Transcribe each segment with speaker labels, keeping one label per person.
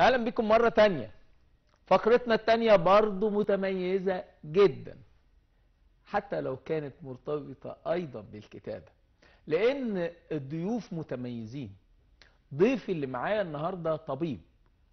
Speaker 1: أهلا بكم مرة تانية. فقرتنا التانية برضو متميزة جدا حتى لو كانت مرتبطة أيضا بالكتابة. لأن الضيوف متميزين. ضيفي اللي معايا النهاردة طبيب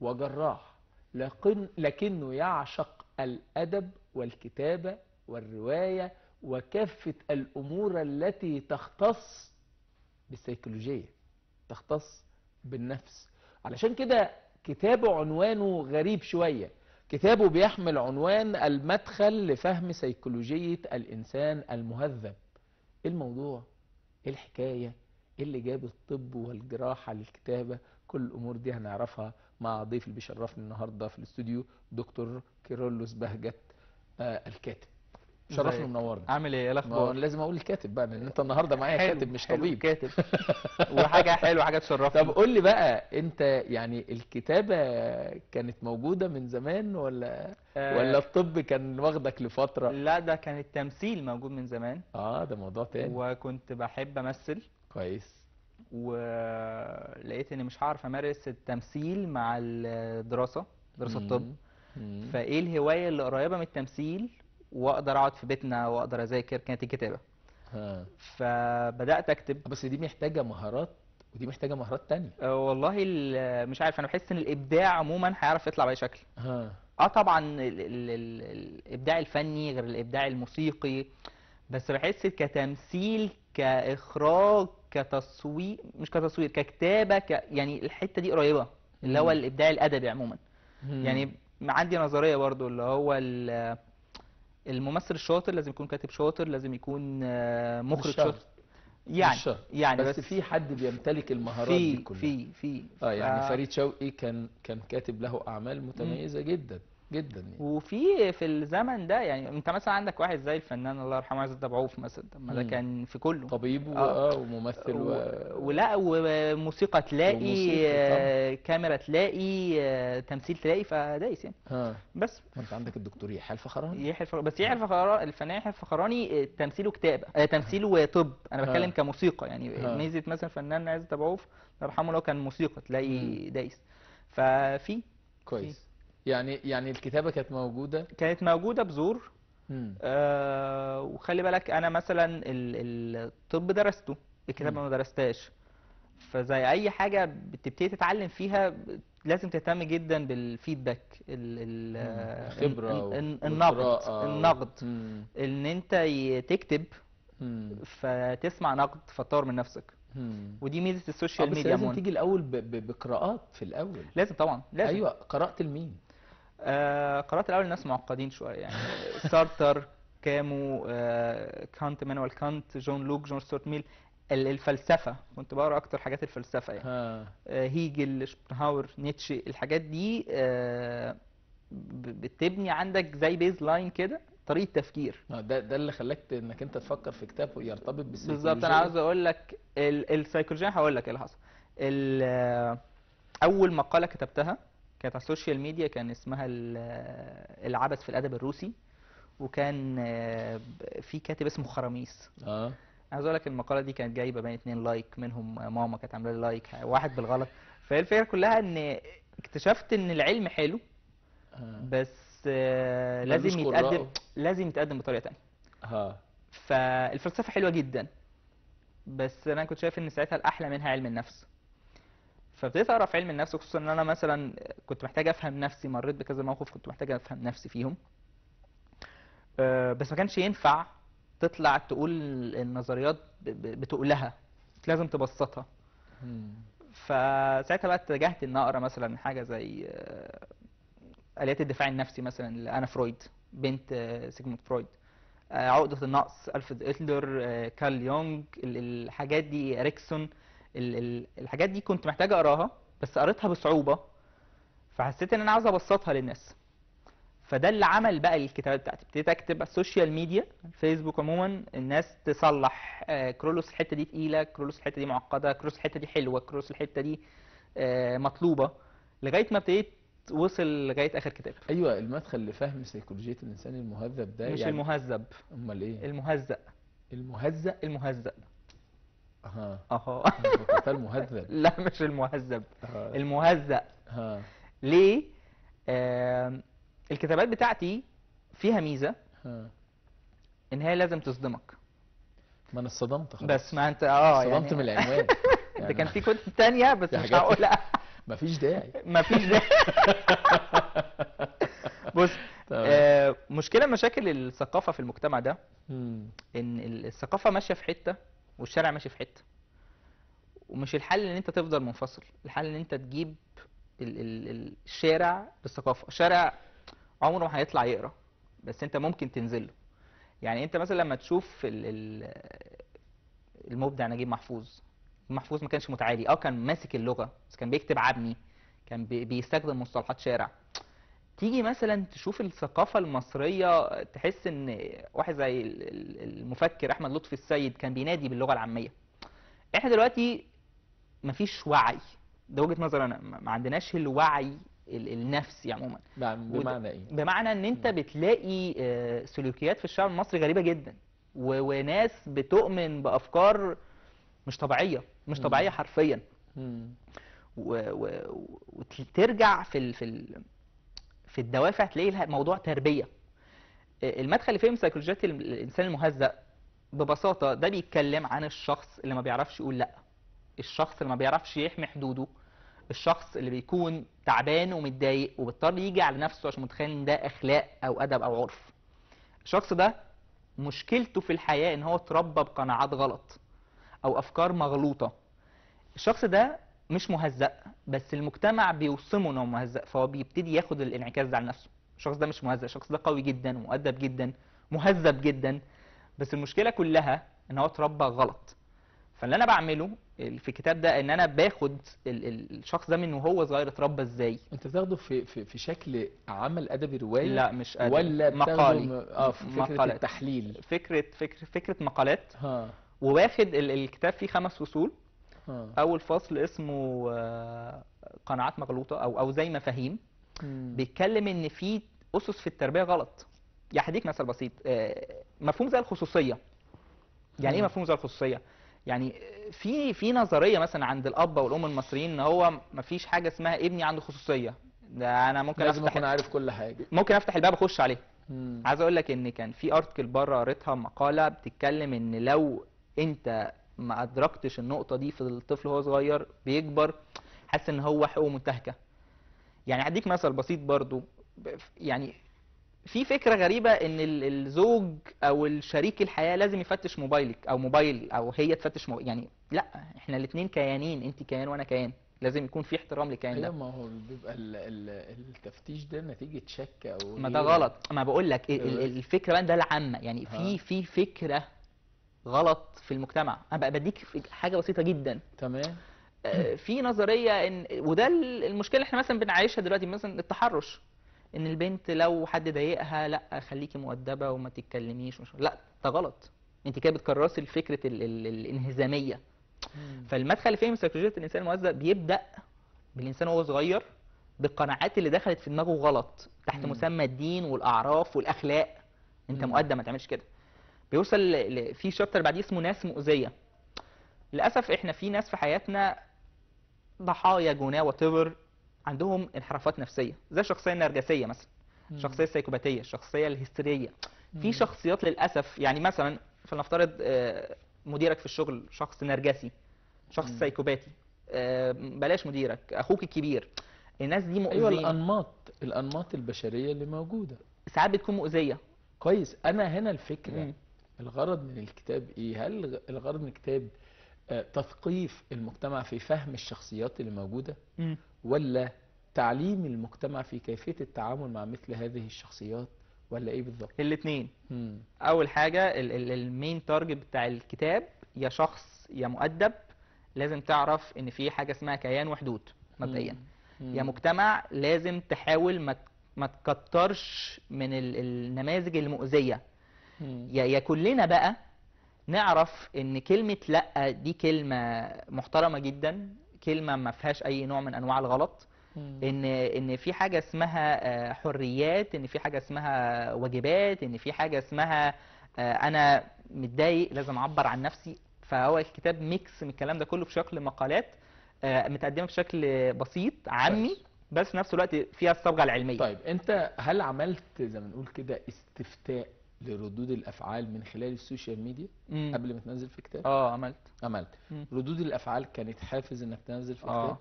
Speaker 1: وجراح لكن لكنه يعشق الأدب والكتابة والرواية وكافة الأمور التي تختص بالسيكولوجية تختص بالنفس. علشان كده كتابه عنوانه غريب شوية. كتابه بيحمل عنوان المدخل لفهم سيكولوجية الإنسان المهذب. إيه الموضوع؟ إيه الحكاية؟ إيه اللي جاب الطب والجراحة للكتابة؟ كل الأمور دي هنعرفها مع ضيف اللي بيشرفني النهاردة في الاستوديو دكتور كيرلس بهجت آه الكاتب. شرفني؟ ومنورني.
Speaker 2: عامل إيه؟ إيه
Speaker 1: ما هو
Speaker 2: الاخبار
Speaker 1: لازم أقول الكاتب بقى لأن أنت النهارده معايا كاتب مش
Speaker 2: حلو،
Speaker 1: طبيب.
Speaker 2: كاتب. وحاجة حلوة حاجة تشرفني.
Speaker 1: طب قول لي بقى أنت يعني الكتابة كانت موجودة من زمان ولا
Speaker 2: آه،
Speaker 1: ولا الطب كان واخدك لفترة؟
Speaker 2: لا ده كان التمثيل موجود من زمان.
Speaker 1: آه ده موضوع تاني.
Speaker 2: وكنت بحب أمثل.
Speaker 1: كويس.
Speaker 2: ولقيت إني مش هعرف أمارس التمثيل مع الدراسة دراسة الطب. فإيه الهواية اللي قريبة من التمثيل؟ واقدر اقعد في بيتنا واقدر اذاكر كانت الكتابة
Speaker 1: ها.
Speaker 2: فبدأت اكتب
Speaker 1: بس دي محتاجة مهارات ودي محتاجة مهارات تانية
Speaker 2: آه، والله ال- مش عارف أنا بحس ان الابداع عموما هيعرف يطلع بأي شكل
Speaker 1: ها
Speaker 2: آه طبعا ال ال ال الابداع الفني غير الابداع الموسيقي بس بحس كتمثيل كإخراج كتصوير مش كتصوير ككتابة ك يعني الحتة دي قريبة اللي هو. الابداع الأدبي عموما
Speaker 1: مم.
Speaker 2: يعني عندي نظرية برضو اللي هو الممثل الشاطر لازم يكون كاتب شاطر لازم يكون آه، مخرج. شاطر يعني
Speaker 1: مش.
Speaker 2: يعني
Speaker 1: بس,
Speaker 2: بس
Speaker 1: في حد بيمتلك المهارات دي
Speaker 2: في
Speaker 1: كلها
Speaker 2: في في
Speaker 1: آه يعني فريد شوقي كان كان كاتب له أعمال متميزة جدا جدا يعني.
Speaker 2: وفي في الزمن ده يعني انت مثلا عندك واحد زي الفنان الله يرحمه عزت دبعوف مثلا طب ما ده. كان في كله
Speaker 1: طبيب.
Speaker 2: آه.
Speaker 1: آه وممثل و...
Speaker 2: و- ولا وموسيقى تلاقي
Speaker 1: وموسيقى
Speaker 2: آه، كاميرا تلاقي آه، تمثيل تلاقي فدايس يعني
Speaker 1: ها
Speaker 2: بس
Speaker 1: وانت عندك الدكتور يحيى الفخراني
Speaker 2: يحيى الفخر... بس يحيى الفخراني الفنان يحيى الفخراني تمثيله كتابة آه، تمثيله طب
Speaker 1: أنا.
Speaker 2: بتكلم كموسيقى يعني
Speaker 1: ها.
Speaker 2: ميزة مثلا فنان عزت دبعوف الله يرحمه لو كان موسيقى تلاقي. دايس ففي
Speaker 1: كويس يعني يعني الكتابة كانت موجودة
Speaker 2: كانت موجودة بذور
Speaker 1: مم.
Speaker 2: آه وخلي بالك أنا مثلا ال- الطب درسته
Speaker 1: الكتابة.
Speaker 2: ما درستهاش فزي أي حاجة بتبتدي تتعلم فيها لازم تهتم جدا بالفيدباك ال ال آه،
Speaker 1: خبرة
Speaker 2: ال- ال-
Speaker 1: و-
Speaker 2: النقد النقد. إن أنت تكتب. فتسمع نقد فتطور من نفسك. ودي ميزة
Speaker 1: آه
Speaker 2: ال social
Speaker 1: بس
Speaker 2: ميديا
Speaker 1: لازم
Speaker 2: عموما
Speaker 1: تيجي. ب... بقراءات في الأول
Speaker 2: لازم طبعا لازم
Speaker 1: أيوة قرأت لمين؟
Speaker 2: آه قرأت الأول ناس معقدين شوية يعني سارتر كامو آه كانت مانويل كانت جون لوك جون ستوارت ميل ال- الفلسفة كنت بقرأ أكتر حاجات الفلسفة يعني. آه هيجل شوبنهاور نيتشه الحاجات دي آه بتبني عندك زي baseline كده طريقة تفكير.
Speaker 1: آه، ده ده اللي خلاك إنك أنت تفكر في كتاب يرتبط بالسيكولوجيا
Speaker 2: بالظبط أنا عاوز أقول لك ال- السيكولوجيا هقول لك إيه اللي حصل. آه، أول مقالة كتبتها كانت على ال social media كان اسمها ال- آه، العبث في الأدب الروسي وكان آه، في كاتب اسمه خراميس.
Speaker 1: آه.
Speaker 2: عايز أقول لك المقالة دي كانت جايبة بين اتنين like منهم ماما كانت عاملة لي like واحد بالغلط. فهي الفكرة كلها إن اكتشفت إن العلم حلو
Speaker 1: ها
Speaker 2: بس آه، لازم يتقدم. لازم يتقدم بطريقة تانية.
Speaker 1: ها
Speaker 2: فالفلسفة حلوة جدا بس أنا كنت شايف إن ساعتها الأحلى منها علم النفس. فابتديت أقرأ في علم النفس خصوصا إن أنا مثلا كنت محتاج أفهم نفسي مريت بكذا موقف كنت محتاج أفهم نفسي فيهم. آه، بس ما كانش ينفع تطلع تقول النظريات بتقولها لازم تبسطها. فساعتها بقى اتجهت إن أقرأ مثلا حاجة زي آه، آليات الدفاع النفسي مثلا لأنا فرويد بنت آه، سيجموند فرويد. عقدة النقص ألفريد أدلر آه، كارل يونغ ال- الحاجات دي إريكسون. ال- ال- الحاجات دي كنت محتاج أقراها بس قريتها بصعوبة فحسيت إن أنا عاوز أبسطها للناس. فده اللي عمل بقى الكتابات بتاعتي. ابتديت أكتب على ال social media الفيسبوك عموما الناس تصلح آه، كيرلس الحتة دي تقيلة كيرلس الحتة دي معقدة كيرلس الحتة دي حلوة كيرلس الحتة دي آه، مطلوبة لغاية ما ابتديت وصل لغاية آخر كتاب.
Speaker 1: أيوه المدخل لفهم سيكولوجية الإنسان المهذب ده
Speaker 2: مش
Speaker 1: يعني
Speaker 2: المهذب.
Speaker 1: أمال إيه؟
Speaker 2: المهزأ.
Speaker 1: المهزأ.
Speaker 2: المهزأ.
Speaker 1: ها أهو. فكرتها المهذب
Speaker 2: لا مش المهذب. المهزأ ليه؟ آم، الكتابات بتاعتي فيها
Speaker 1: ميزة.
Speaker 2: إن هي لازم تصدمك.
Speaker 1: ما أنا اتصدمت خلاص.
Speaker 2: بس ما أنت آه
Speaker 1: اتصدمت
Speaker 2: يعني
Speaker 1: من العنوان.
Speaker 2: ده كان في كتب تانية بس مش هقولها
Speaker 1: مفيش داعي.
Speaker 2: مفيش ده بص
Speaker 1: تمام.
Speaker 2: آه، مشكلة مشاكل الثقافة في المجتمع ده. إن الثقافة ماشية في حتة والشارع ماشي في حتة. ومش الحل إن أنت تفضل منفصل الحل إن أنت تجيب ال ال ال- الشارع بالثقافة. الشارع عمره ما هيطلع يقرأ بس أنت ممكن تنزله. يعني أنت مثلا لما تشوف ال ال المبدع نجيب محفوظ. محفوظ ما كانش متعالي. آه كان ماسك اللغة بس كان بيكتب عامي كان بي- بيستخدم مصطلحات شارع. تيجي مثلا تشوف الثقافة المصرية تحس إن واحد زي ال- ال- المفكر أحمد لطفي السيد كان بينادي باللغة العامية. إحنا دلوقتي مفيش وعي. ده وجهة نظر أنا. ما عندناش الوعي ال- النفسي عموما.
Speaker 1: بمعنى إيه؟
Speaker 2: بمعنى إن
Speaker 1: أنت.
Speaker 2: بتلاقي آه، سلوكيات في الشعب المصري غريبة جدا. وناس بتؤمن بأفكار مش طبيعية. مش. طبيعية حرفيا. وترجع في ال... في ال... في الدوافع تلاقي الموضوع تربية. المدخل اللي فهم سيكولوجية الإنسان المهزأ ببساطة ده بيتكلم عن الشخص اللي ما بيعرفش يقول لأ. الشخص اللي ما بيعرفش يحمي حدوده. الشخص اللي بيكون تعبان ومتضايق وبيضطر يجي على نفسه عشان متخيل إن ده أخلاق أو أدب أو عرف. الشخص ده مشكلته في الحياة إن هو اتربى بقناعات غلط أو أفكار مغلوطة. الشخص ده مش مهزأ بس المجتمع بيوصمه انه مهزأ فهو بيبتدي ياخد الانعكاس ده على نفسه. الشخص ده مش مهزأ الشخص ده قوي جدا ومؤدب جدا مهذب جدا بس المشكلة كلها إن هو اتربى غلط. فاللي أنا بعمله في الكتاب ده إن أنا باخد ال- ال- الشخص ده من وهو صغير اتربى إزاي؟
Speaker 1: أنت بتاخده في في في شكل عمل أدبي رواية؟
Speaker 2: لا مش أدب،
Speaker 1: ولا
Speaker 2: مقالي.
Speaker 1: م- آه فكرة
Speaker 2: مقالات.
Speaker 1: التحليل؟
Speaker 2: فكرة فكرة فكرة مقالات.
Speaker 1: ها.
Speaker 2: وواخد ال- الكتاب فيه خمس فصول.
Speaker 1: ها
Speaker 2: أول فصل اسمه آه، قناعات مغلوطة أو أو زي مفاهيم. بيتكلم إن في أسس في التربية غلط. يعني هديك مثل بسيط آه، مفهوم زي الخصوصية. يعني
Speaker 1: إيه.
Speaker 2: مفهوم زي الخصوصية؟ يعني في في نظرية مثلا عند الأب والام المصريين إن هو مفيش حاجة اسمها ابني عنده خصوصية. ده أنا ممكن
Speaker 1: لازم
Speaker 2: أفتح
Speaker 1: أكون عارف كل حاجة.
Speaker 2: ممكن أفتح الباب أخش عليه. عايز أقول لك إن كان في ارتكل بره قريتها مقالة بتتكلم إن لو أنت ما أدركتش النقطة دي في الطفل وهو صغير بيكبر حاسس إن هو حقوقه منتهكة يعني هديك مثل بسيط برضو يعني في فكرة غريبة إن ال- الزوج أو الشريك الحياة لازم يفتش موبايلك أو موبايل أو هي تفتش موبايل يعني لأ إحنا الاثنين كيانين أنت كيان وأنا كيان لازم يكون في احترام للكيان
Speaker 1: أيوه
Speaker 2: ده
Speaker 1: ما هو بيبقى ال- ال- التفتيش ده نتيجة شك أو
Speaker 2: ما ده
Speaker 1: غيره.
Speaker 2: غلط ما بقول لك
Speaker 1: أيوة.
Speaker 2: الفكرة بقى ده العامة يعني. في في فكرة غلط في المجتمع. أنا بقى بديك في- حاجة بسيطة جدا.
Speaker 1: تمام.
Speaker 2: آه، في نظرية إن وده ال- المشكلة اللي إحنا مثلا بنعيشها دلوقتي مثلا التحرش. إن البنت لو حد ضايقها لأ خليكي مؤدبة وما تتكلميش مش لأ ده غلط. أنت كده بتكرسي الفكرة ال ال الانهزامية.
Speaker 1: مم.
Speaker 2: فالمدخل اللي فهم سيكولوجيه الإنسان المهذب بيبدأ بالإنسان وهو صغير بالقناعات اللي دخلت في دماغه غلط تحت
Speaker 1: مم.
Speaker 2: مسمى الدين والأعراف والأخلاق.
Speaker 1: أنت.
Speaker 2: مؤدب ما تعملش كده. بيوصل ل... في شابتر بعديه اسمه ناس مؤذية. للأسف إحنا في ناس في حياتنا ضحايا جناة وات عندهم انحرافات نفسية. زي الشخصية النرجسية مثلا. الشخصيه السيكوباتيه الشخصية
Speaker 1: الهستيرية.
Speaker 2: في شخصيات للأسف يعني مثلا فلنفترض آه، مديرك في الشغل شخص نرجسي شخص. سيكوباتي آه، بلاش مديرك أخوك الكبير. الناس دي
Speaker 1: أيوه
Speaker 2: مؤذية.
Speaker 1: الأنماط الأنماط البشرية اللي موجودة.
Speaker 2: ساعات بتكون مؤذية.
Speaker 1: كويس. أنا هنا الفكرة.
Speaker 2: مم.
Speaker 1: الغرض من الكتاب إيه؟ هل الغ- الغرض من الكتاب آه، تثقيف المجتمع في فهم الشخصيات اللي موجودة؟ ولا تعليم المجتمع في كيفية التعامل مع مثل هذه الشخصيات؟ ولا إيه بالظبط
Speaker 2: الاثنين.
Speaker 1: أول
Speaker 2: حاجة ال main target بتاع الكتاب يا شخص يا مؤدب لازم تعرف إن في حاجة اسمها كيان وحدود مبدئيا. يا مجتمع لازم تحاول ما ما تكترش من ال- النماذج
Speaker 1: المؤذية.
Speaker 2: يا يا كلنا بقى نعرف إن كلمة لأ دي كلمة محترمة جدا كلمة ما فيهاش أي نوع من أنواع الغلط. إن إن في حاجة اسمها آه، حريات إن في حاجة اسمها واجبات إن في حاجة اسمها آه، أنا متضايق لازم أعبر عن نفسي فهو الكتاب mix من الكلام ده كله في شكل مقالات آه، متقدمة بشكل بسيط عامي. بس في نفس الوقت فيها الصبغة العلمية
Speaker 1: طيب أنت هل عملت زي ما نقول كده استفتاء لردود الأفعال من خلال ال social media
Speaker 2: مم.
Speaker 1: قبل ما تنزل في كتاب؟
Speaker 2: آه عملت.
Speaker 1: عملت.
Speaker 2: مم.
Speaker 1: ردود الأفعال كانت حافز إنك تنزل في
Speaker 2: آه.
Speaker 1: كتاب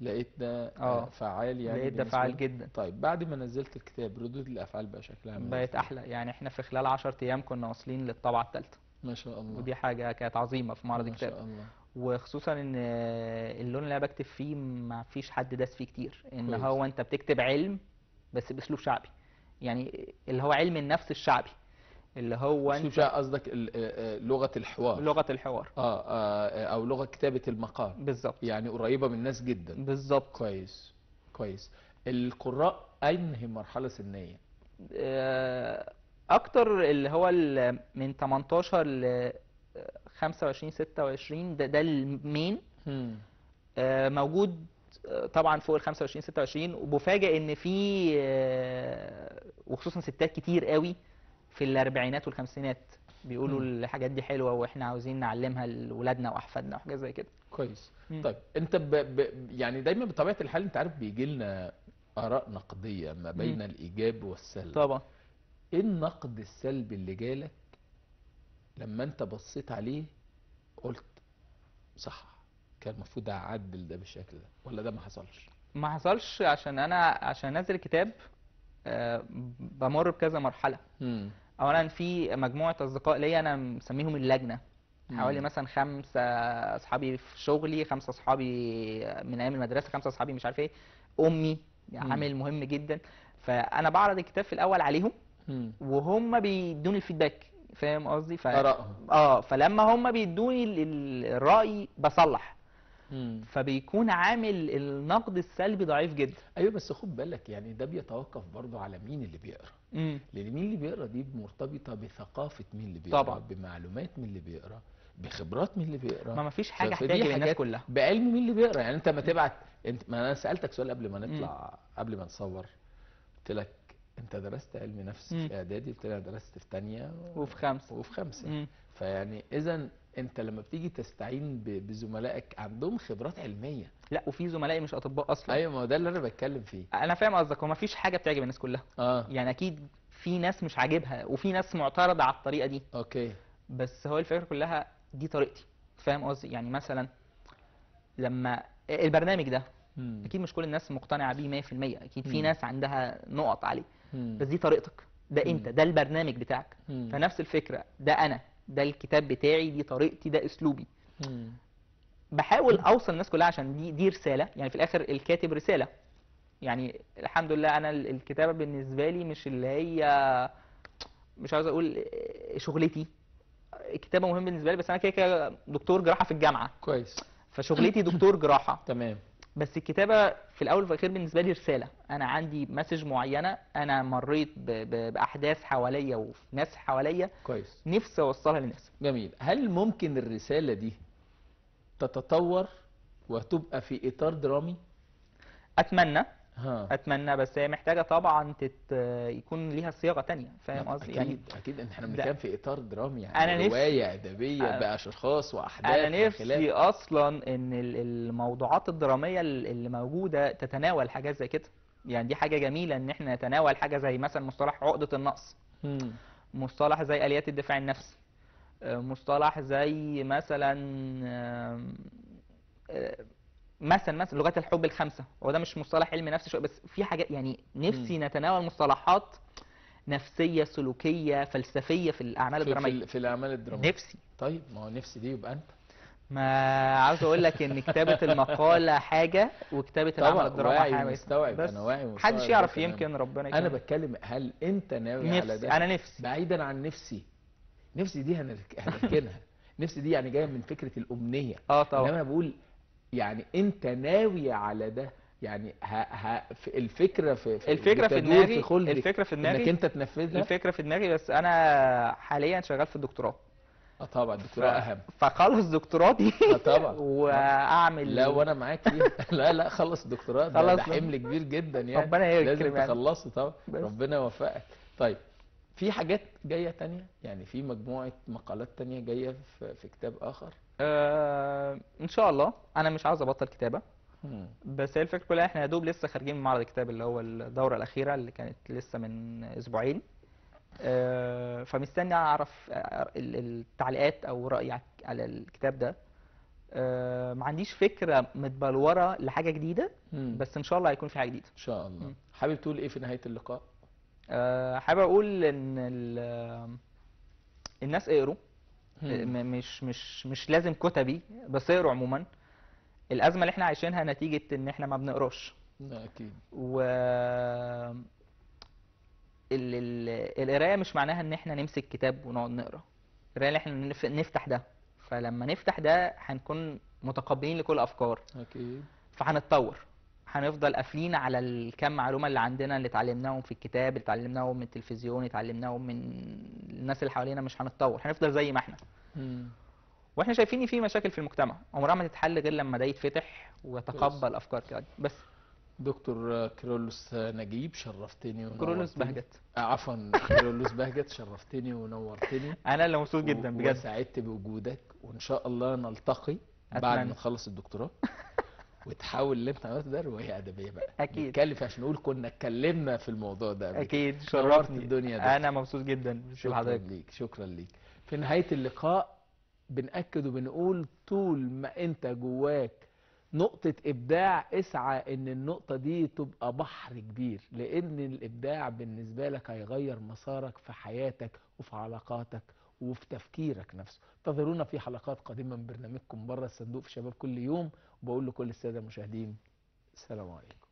Speaker 1: لقيت ده آه،. فعال يعني
Speaker 2: لقيت ده فعال؟ جدا.
Speaker 1: طيب بعد ما نزلت الكتاب ردود الأفعال بقى شكلها عامل
Speaker 2: بقت؟ أحلى. يعني إحنا في خلال 10 أيام كنا واصلين للطبعة الثالثه
Speaker 1: ما شاء الله.
Speaker 2: ودي حاجة كانت عظيمة في معرض
Speaker 1: ما
Speaker 2: الكتاب.
Speaker 1: شاء الله.
Speaker 2: وخصوصا إن اللون اللي أنا بكتب فيه ما فيش حد داس فيه كتير. إن
Speaker 1: كويس.
Speaker 2: هو أنت بتكتب علم بس بأسلوب شعبي. يعني اللي هو علم النفس الشعبي اللي هو
Speaker 1: أنت قصدك آه، آه، لغة الحوار؟
Speaker 2: لغة الحوار.
Speaker 1: آه آه، أو لغة كتابة المقال.
Speaker 2: بالظبط.
Speaker 1: يعني قريبة من الناس جدا.
Speaker 2: بالظبط.
Speaker 1: كويس كويس. القراء أنهي مرحلة سنية؟
Speaker 2: آه، أكتر اللي هو من 18 ل 25 26 ده ده المين. آه، موجود آه، طبعا فوق ال 25 26 وبفاجئ إن في آه، وخصوصا ستات كتير قوي في الأربعينات والخمسينات بيقولوا
Speaker 1: مم.
Speaker 2: الحاجات دي حلوة وإحنا عاوزين نعلمها لاولادنا وأحفادنا وحاجات زي كده
Speaker 1: كويس
Speaker 2: مم.
Speaker 1: طيب أنت ب... ب... يعني دايما بطبيعة الحال أنت عارف بيجي لنا آراء نقدية ما بين
Speaker 2: مم.
Speaker 1: الإيجاب والسلب
Speaker 2: طبعا
Speaker 1: إيه النقد السلبي اللي جالك لما أنت بصيت عليه قلت صح كان المفروض اعدل ده بالشكل ده ولا ده ما حصلش؟
Speaker 2: ما حصلش عشان أنا عشان انزل كتاب آه، بمر بكذا مرحلة.
Speaker 1: امم
Speaker 2: اولا في مجموعة أصدقاء ليا أنا مسميهم اللجنة. حوالي
Speaker 1: مم.
Speaker 2: مثلا خمسة أصحابي في شغلي خمسة أصحابي من أيام المدرسة خمسة أصحابي مش عارف إيه. أمي
Speaker 1: مم.
Speaker 2: عامل مهم جدا. فأنا بعرض الكتاب في الأول عليهم وهم بيدوني الفيدباك فاهم قصدي؟ ف... آه فلما هم بيدوني ال- ال- الرأي بصلح. فبيكون عامل النقد السلبي ضعيف جدا.
Speaker 1: أيوه بس خد بالك يعني ده بيتوقف برضه على مين اللي
Speaker 2: بيقرأ.
Speaker 1: لأن مين اللي بيقرأ؟ دي مرتبطة بثقافة مين اللي بيقرأ
Speaker 2: طبعا.
Speaker 1: بمعلومات مين اللي بيقرأ بخبرات مين اللي بيقرأ.
Speaker 2: ما ما فيش
Speaker 1: ف- حاجة
Speaker 2: احتاج للناس كلها.
Speaker 1: بعلم مين اللي بيقرأ. يعني أنت ما تبعت أنت ما أنا سألتك سؤال قبل ما نطلع قبل ما نصور. قلت لك أنت درست علم نفس
Speaker 2: مم.
Speaker 1: في إعدادي قلت لي أنا درست في ثانية
Speaker 2: وفي خمسة.
Speaker 1: وفي خمسة.
Speaker 2: مم.
Speaker 1: فيعني اذا انت لما بتيجي تستعين بزملائك عندهم خبرات علمية.
Speaker 2: لا وفي زملائي مش أطباء أصلا.
Speaker 1: أيوه ما هو ده اللي أنا بتكلم فيه.
Speaker 2: أنا فاهم قصدك. هو مفيش حاجة بتعجب الناس كلها.
Speaker 1: آه.
Speaker 2: يعني أكيد في ناس مش عاجبها وفي ناس معترضة على الطريقة دي.
Speaker 1: أوكي.
Speaker 2: بس هو الفكرة كلها دي طريقتي. فاهم قصدي؟ يعني مثلا لما البرنامج ده
Speaker 1: مم.
Speaker 2: أكيد مش كل الناس مقتنعة بيه 100% أكيد في. ناس عندها نقط عليه.
Speaker 1: مم.
Speaker 2: بس دي طريقتك. ده
Speaker 1: أنت.
Speaker 2: ده البرنامج بتاعك.
Speaker 1: مم.
Speaker 2: فنفس الفكرة. ده أنا. ده الكتاب بتاعي دي طريقتي ده أسلوبي.
Speaker 1: مم.
Speaker 2: بحاول أوصل الناس كلها عشان دي دي رسالة يعني في الآخر الكاتب رسالة. يعني الحمد لله أنا ال- الكتابة بالنسبة لي مش اللي هي مش عاوز أقول شغلتي. الكتابة مهم بالنسبة لي بس أنا كده كده دكتور جراحة في الجامعة.
Speaker 1: كويس.
Speaker 2: فشغلتي دكتور جراحة.
Speaker 1: تمام.
Speaker 2: بس الكتابة في الأول وفي الأخير بالنسبة لي رسالة. أنا عندي مسج معينة أنا مريت ب... ب... بأحداث حواليا وناس حواليا
Speaker 1: كويس.
Speaker 2: نفسي أوصلها للناس
Speaker 1: جميل. هل ممكن الرسالة دي تتطور وتبقى في إطار درامي؟
Speaker 2: أتمنى.
Speaker 1: ها.
Speaker 2: أتمنى بس هي محتاجة طبعا تت... يكون ليها صياغة تانية فاهم قصدي؟
Speaker 1: أكيد
Speaker 2: يعني
Speaker 1: أكيد إن إحنا
Speaker 2: ده-
Speaker 1: بنتكلم في إطار درامي يعني
Speaker 2: أنا نفسي-
Speaker 1: رواية أدبية
Speaker 2: أنا-
Speaker 1: بأشخاص وأحداث أنا.
Speaker 2: نفسي أصلا إن ال- الموضوعات الدرامية ال- اللي موجودة تتناول حاجات زي كده. يعني دي حاجة جميلة إن إحنا نتناول حاجة زي مثلا مصطلح عقدة النقص. مصطلح زي آليات الدفاع النفسي آه، مصطلح زي مثلا مثلا مثلا لغات الحب الخمسة. هو ده مش مصطلح علمي نفسي شوية بس في حاجات يعني نفسي نتناول مصطلحات نفسية سلوكية فلسفية في الأعمال
Speaker 1: في,
Speaker 2: الدرامية.
Speaker 1: ال- في الأعمال الدرامية.
Speaker 2: نفسي.
Speaker 1: طيب ما هو نفسي دي يبقى أنت.
Speaker 2: ما عاوز أقول لك إن كتابة المقالة حاجة وكتابة العمل الدرامي حاجة.
Speaker 1: ومستوعب
Speaker 2: بس
Speaker 1: أنا واعي
Speaker 2: محدش يعرف. يمكن ربنا يكرمك.
Speaker 1: بتكلم هل أنت ناوي على
Speaker 2: نفسي
Speaker 1: ده؟
Speaker 2: أنا نفسي.
Speaker 1: بعيدا عن نفسي. نفسي دي هنرك- هنركنها. نفسي دي يعني جاية من فكرة
Speaker 2: الأمنية.
Speaker 1: آه
Speaker 2: طبعا.
Speaker 1: أنا بقول يعني انت ناوي على ده يعني ها ها في الفكرة في, في
Speaker 2: الفكرة في دماغي
Speaker 1: في
Speaker 2: الفكرة في
Speaker 1: انك
Speaker 2: دماغي
Speaker 1: انت تنفذها؟
Speaker 2: الفكرة في دماغي بس أنا حاليا شغال في الدكتوراه.
Speaker 1: آه طبعا الدكتوراه أهم.
Speaker 2: فخلص دكتوراتي
Speaker 1: آه طبعا.
Speaker 2: وأعمل
Speaker 1: لا وأنا معاك لا لا خلص دكتوراه. ده, ده حمل كبير جدا يعني.
Speaker 2: ربنا يكرم
Speaker 1: لازم
Speaker 2: يعني.
Speaker 1: تخلصه طبعا. ربنا يوفقك. طيب. في حاجات جاية تانية؟ يعني في مجموعة مقالات تانية جاية في, في كتاب آخر؟
Speaker 2: آه إن شاء الله. أنا مش عاوز أبطل كتابة.
Speaker 1: مم.
Speaker 2: بس هي الفكرة كلها إحنا يا دوب لسه خارجين من معرض الكتاب اللي هو الدورة الأخيرة اللي كانت لسه من أسبوعين. آه، فمستني أعرف آه، ال- التعليقات أو رأيك على الكتاب ده. آه، ما عنديش فكرة متبلورة لحاجة جديدة.
Speaker 1: مم.
Speaker 2: بس إن شاء الله هيكون في حاجة جديدة.
Speaker 1: إن شاء الله.
Speaker 2: مم.
Speaker 1: حابب تقول إيه في نهاية اللقاء؟
Speaker 2: آه، حابب أقول إن ال- الناس اقروا. م- مش مش مش لازم كتبي بس اقروا عموما. الأزمة اللي إحنا عايشينها نتيجة إن إحنا ما بنقراش.
Speaker 1: أكيد.
Speaker 2: و ال... ال... القراية مش معناها إن إحنا نمسك كتاب ونقعد نقرأ. القراية اللي إحنا نف... نفتح ده. فلما نفتح ده هنكون متقبلين لكل الافكار
Speaker 1: أكيد.
Speaker 2: فهنتطور. هنفضل قافلين على الكم معلومة اللي عندنا اللي اتعلمناهم في الكتاب اللي اتعلمناهم من التلفزيون اللي اتعلمناهم من الناس اللي حوالينا مش هنتطور هنفضل زي ما إحنا.
Speaker 1: مم.
Speaker 2: وإحنا شايفين إن في مشاكل في المجتمع عمرها ما تتحل غير لما ده يتفتح ويتقبل أفكار كده. بس.
Speaker 1: دكتور كيرلس نجيب شرفتني ونورتني.
Speaker 2: كيرلس بهجت.
Speaker 1: آه، عفوا كيرلس بهجت شرفتني ونورتني.
Speaker 2: أنا اللي مبسوط جدا بجد.
Speaker 1: وسعدت بوجودك وإن شاء الله نلتقي بعد. ما تخلص الدكتوراه. وتحاول اللي انت عملته ده روايه أدبية بقى.
Speaker 2: أكيد.
Speaker 1: نتكلم عشان نقول كنا اتكلمنا في الموضوع ده. أكيد.
Speaker 2: شرفتني.
Speaker 1: الدنيا ده.
Speaker 2: أنا مبسوط جدا
Speaker 1: شكرا
Speaker 2: حضرتك
Speaker 1: ليك شكرا ليك. في نهاية اللقاء بنأكد وبنقول طول ما أنت جواك نقطة إبداع اسعى إن النقطة دي تبقى بحر كبير لأن الإبداع بالنسبة لك هيغير مسارك في حياتك وفي علاقاتك وفي تفكيرك نفسه. انتظرونا في حلقات قادمة من برنامجكم بره الصندوق في شباب كل يوم. وبقول لكل السادة المشاهدين السلام عليكم.